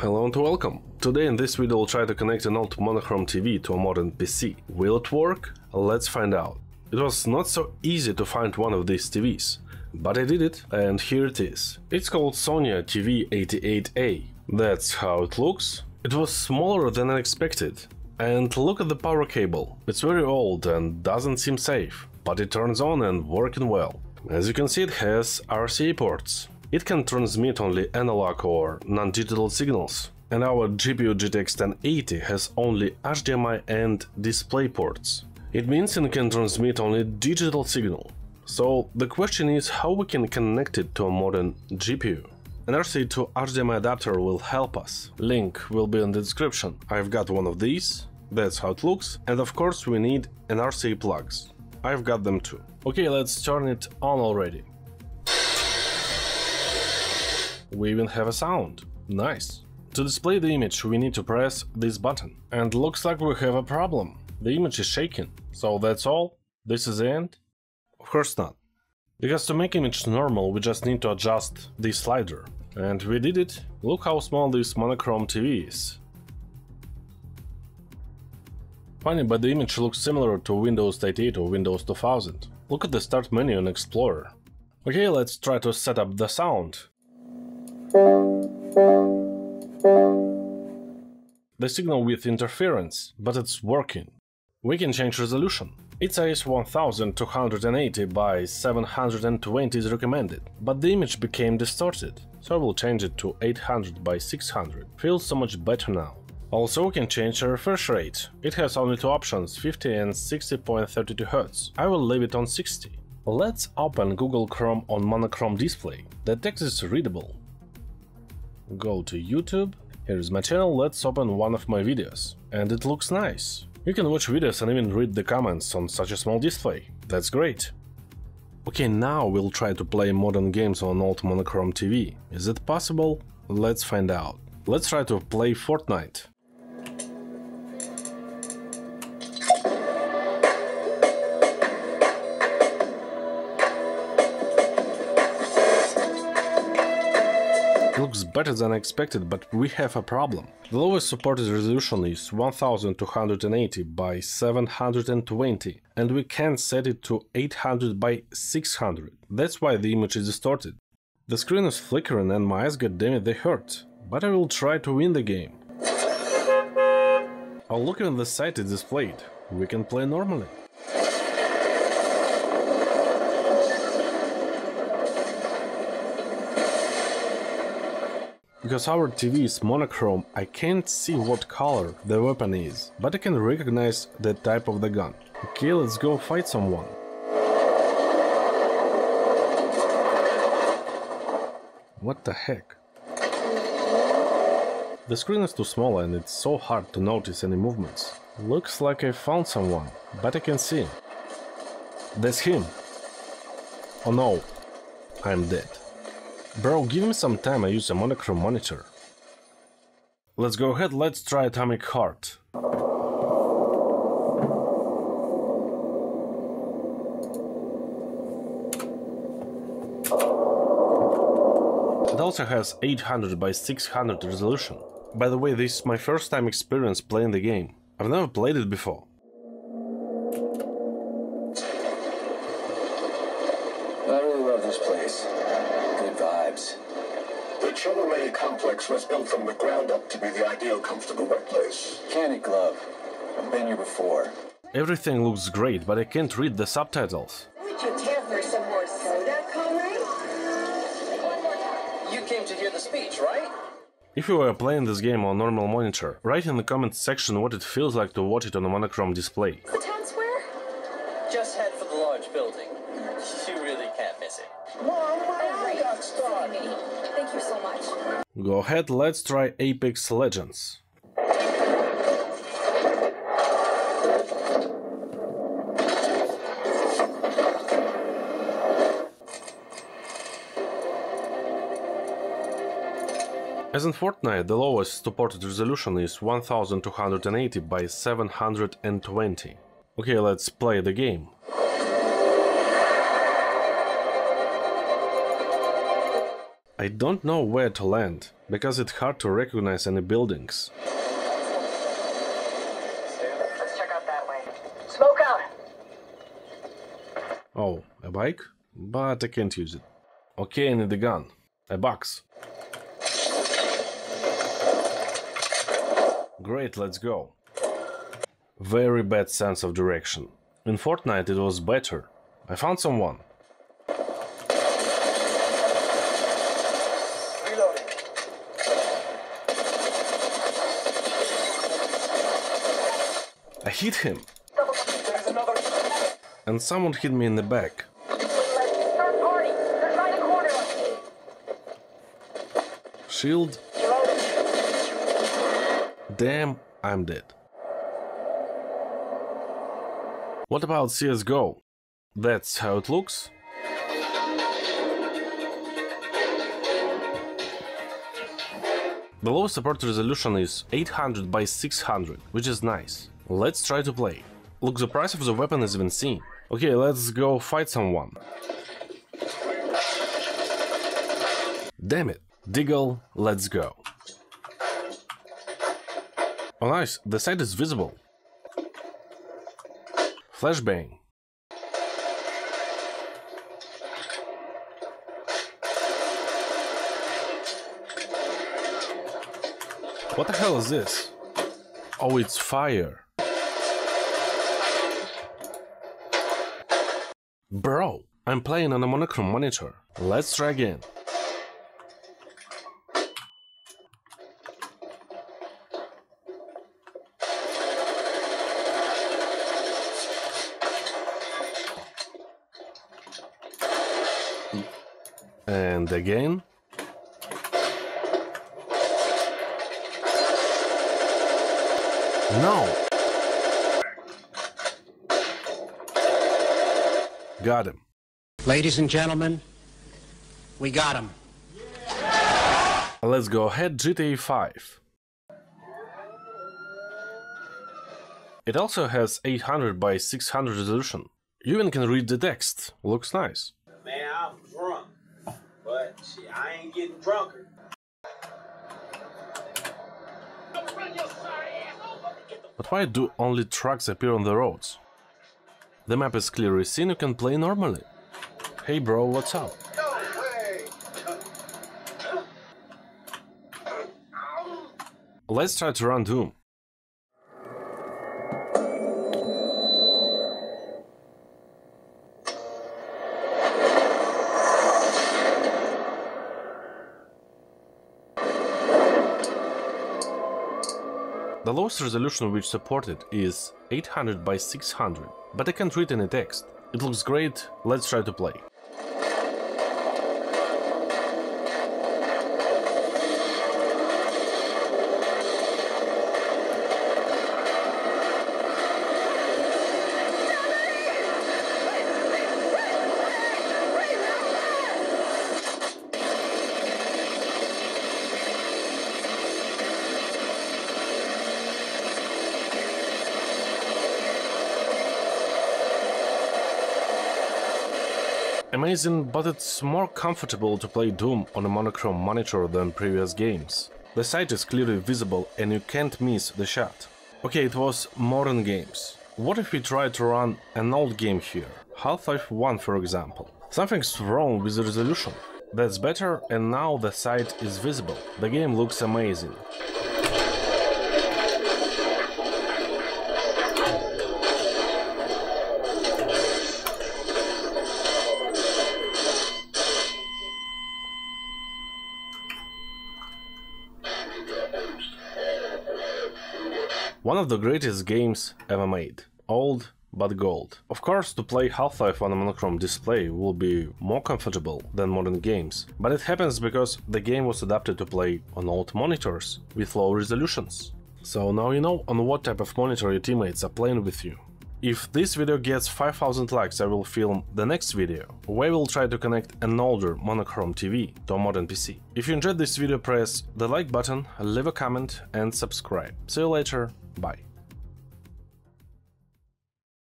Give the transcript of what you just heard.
Hello and welcome! Today in this video I'll try to connect an old monochrome TV to a modern PC. Will it work? Let's find out. It was not so easy to find one of these TVs, but I did it and here it is. It's called Sonya TV88A. That's how it looks. It was smaller than I expected. And look at the power cable. It's very old and doesn't seem safe, but it turns on and working well. As you can see it has RCA ports. It can transmit only analog or non-digital signals, and our GPU GTX 1080 has only HDMI and display ports. It means it can transmit only digital signal. So the question is how we can connect it to a modern GPU. An RCA to HDMI adapter will help us. Link will be in the description. I've got one of these, that's how it looks, and of course we need an RCA plugs. I've got them too. Okay, let's turn it on already. We even have a sound. Nice. To display the image we need to press this button. And looks like we have a problem. The image is shaking. So that's all? This is the end? Of course not. Because to make image normal we just need to adjust this slider. And we did it. Look how small this monochrome TV is. Funny, but the image looks similar to Windows 98 or Windows 2000. Look at the start menu in Explorer. Okay, let's try to set up the sound. The signal with interference, but it's working. We can change resolution. It says 1280 by 720 is recommended, but the image became distorted, so I will change it to 800 by 600. Feels so much better now. Also we can change the refresh rate. It has only two options, 50 and 60.32 Hz. I will leave it on 60. Let's open Google Chrome on monochrome display. The text is readable, go to YouTube, here's my channel, let's open one of my videos. And it looks nice. You can watch videos and even read the comments on such a small display. That's great. Okay, now we'll try to play modern games on old monochrome TV. Is it possible? Let's find out. Let's try to play Fortnite. Looks better than expected, but we have a problem. The lowest supported resolution is 1280 by 720 and we can't set it to 800 by 600. That's why the image is distorted. The screen is flickering and my eyes goddammit they hurt. But I will try to win the game. I'll look at the sight is displayed. We can play normally. Because our TV is monochrome, I can't see what color the weapon is, but I can recognize the type of the gun. Okay, let's go fight someone. What the heck? The screen is too small and it's so hard to notice any movements. Looks like I found someone, but I can see. That's him. Oh no, I'm dead. Bro, give me some time, I use a monochrome monitor. Let's go ahead, let's try Atomic Heart. It also has 800 by 600 resolution. By the way, this is my first time experience playing the game. I've never played it before. I really love this place. Good vibes. The Chelomey complex was built from the ground up to be the ideal comfortable workplace. Candy Club. I've been here before. Everything looks great, but I can't read the subtitles. Would you care for some more soda, comrade? You came to hear the speech, right? If you were playing this game on normal monitor, write in the comments section what it feels like to watch it on a monochrome display. The town square? Just head for the large building. You really can't miss it. Mom, my eye got stuck. Thank you so much. Go ahead, let's try Apex Legends. As in Fortnite, the lowest supported resolution is 1280 by 720. Okay, let's play the game. I don't know where to land, because it's hard to recognize any buildings. Let's check out that way. Smoke out. Oh, a bike? But I can't use it. Okay, I need a gun. A box. Great, let's go. Very bad sense of direction. In Fortnite it was better. I found someone. I hit him, and someone hit me in the back. Shield. Damn, I'm dead. What about CSGO? That's how it looks? The lowest support resolution is 800 by 600, which is nice. Let's try to play. Look, the price of the weapon is even seen. Okay, let's go fight someone. Damn it. Deagle, let's go. Oh nice, the side is visible. Flashbang. What the hell is this? Oh, it's fire. Bro, I'm playing on a monochrome monitor. Let's try again. And again. No. Got him. Ladies and gentlemen, we got him. Let's go ahead GTA 5. It also has 800 by 600 resolution. You even can read the text. Looks nice. Man, I'm drunk. But shit, I ain't getting drunker. But why do only trucks appear on the roads? The map is clearly seen, you can play normally. Hey bro, what's up? Let's try to run Doom. The lowest resolution which supported is 800 by 600, but I can't read any text. It looks great, let's try to play. Amazing, but it's more comfortable to play Doom on a monochrome monitor than previous games. The sight is clearly visible and you can't miss the shot. Okay, it was modern games. What if we try to run an old game here? Half-Life 1 for example. Something's wrong with the resolution. That's better and now the sight is visible. The game looks amazing. One of the greatest games ever made. Old but gold. Of course, to play Half-Life on a monochrome display will be more comfortable than modern games, but it happens because the game was adapted to play on old monitors with low resolutions. So now you know on what type of monitor your teammates are playing with you. If this video gets 5000 likes, I will film the next video, where we'll try to connect an older monochrome TV to a modern PC. If you enjoyed this video, press the like button, leave a comment and subscribe. See you later, bye.